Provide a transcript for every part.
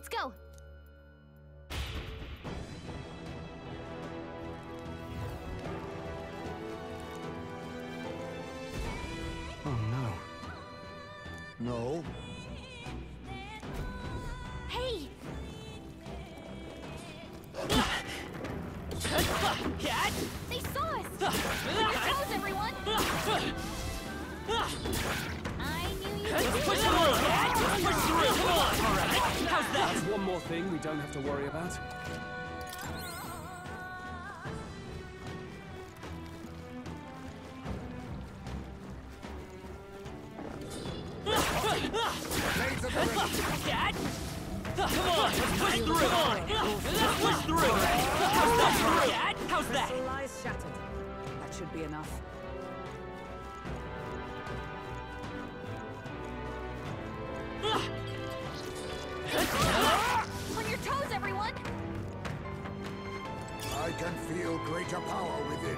Let's go. Oh no. No. Hey! Cat? They saw us! On your toes, everyone! That's one more thing we don't have to worry about. Blades at the ready. Dad? Come on! Let's push through! Come on! Let's push through! How's that? Dad? How's that? Crystal lies shattered. That should be enough. Greater power within.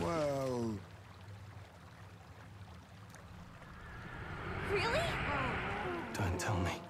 Well, Don't tell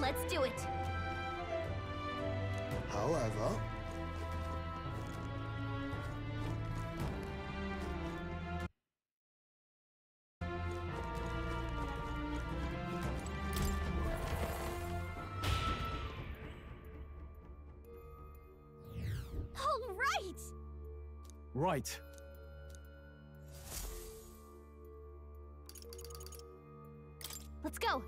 let's do it. however, All right! Right. Let's go.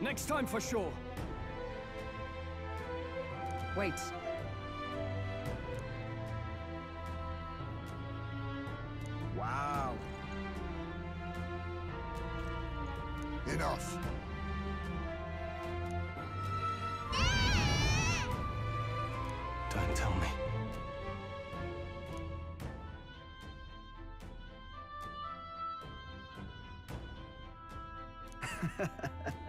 Next time for sure. Wait. wow. Enough. Don't tell me.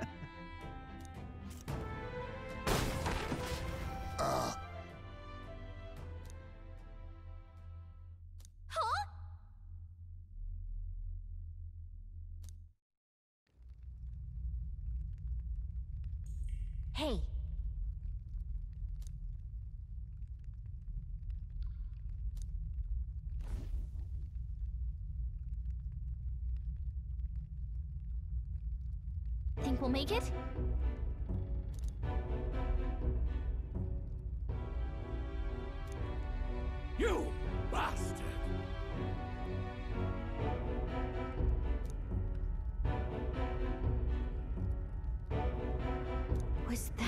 Hey. Think we'll make it? Was that?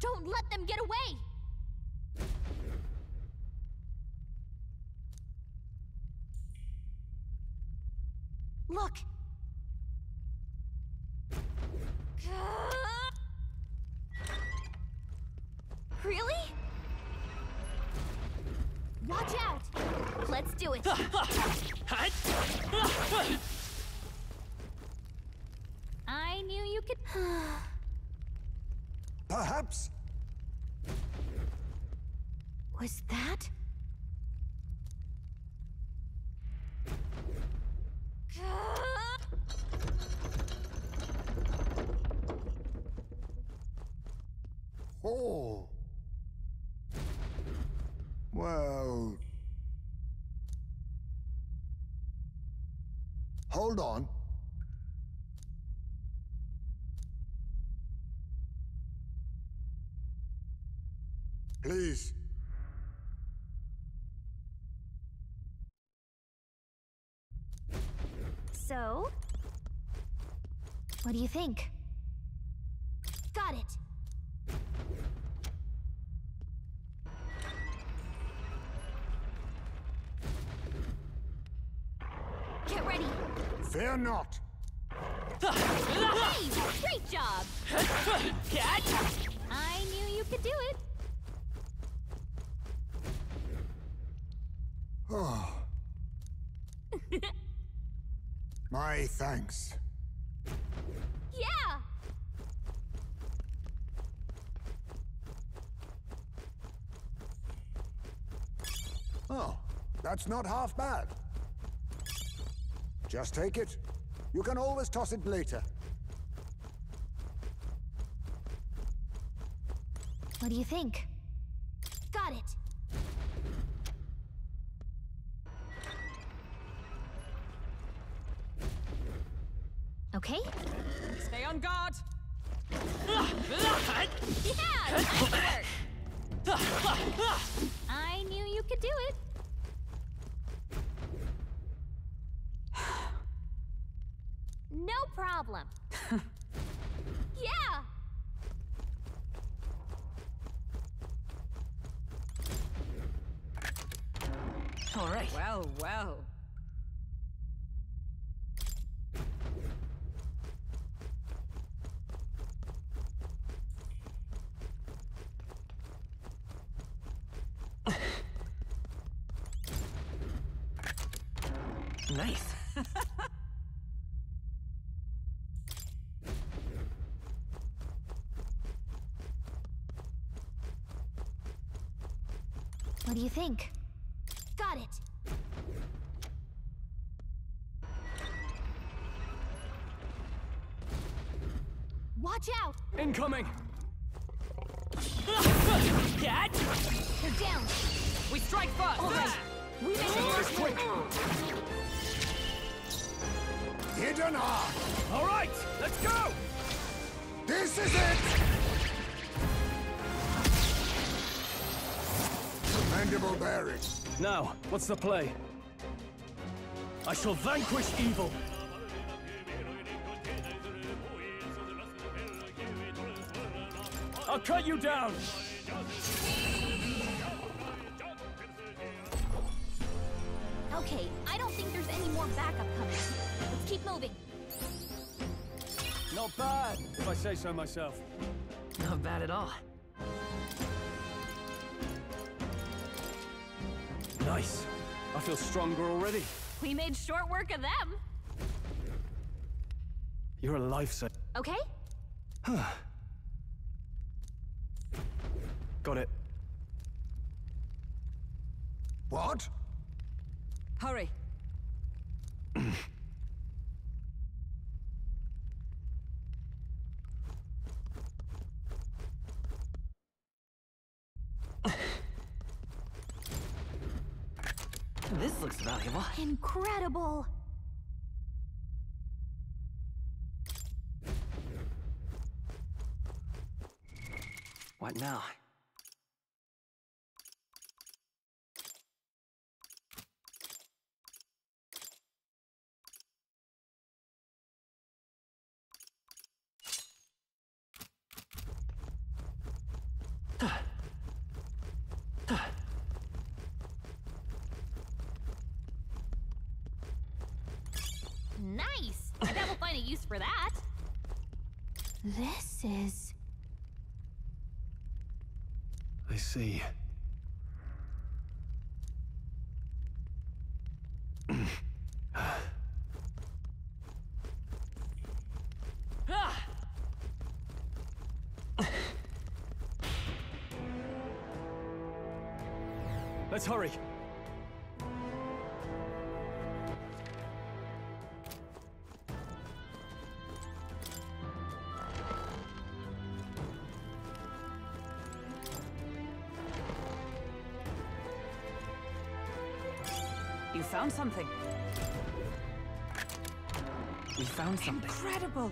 Don't let them get away! Look! Watch out! Let's do it! I knew you could. Perhaps Was that? Oh. Well. Hold on. Please. So? What do you think? Got it! Get ready! Fear not. Hey! Great job! Cat! I knew you could do it! Oh. My thanks. Yeah! Oh, that's not half bad. Just take it. You can always toss it later. What do you think? Got it! Okay? Stay on guard. Yeah! Nice! I knew you could do it! No problem. yeah! All right. Well, well. Nice. do you think? Got it! Watch out! Incoming! Cat! They're down! We strike first. All right! We make Finish it! quick! Hidden art! All right, let's go! This is it! Commendable bearing. Now, what's the play? I shall vanquish evil. I'll cut you down! Okay, I don't think there's any more backup coming. Let's keep moving. Not bad, if I say so myself. Not bad at all. Nice. I feel stronger already. We made short work of them. You're a lifesaver. Okay? Got it. What? Hurry. This looks valuable. Incredible! What now? Nice! I bet we'll find a use for that. This is... I see. Found something. We found something. Incredible!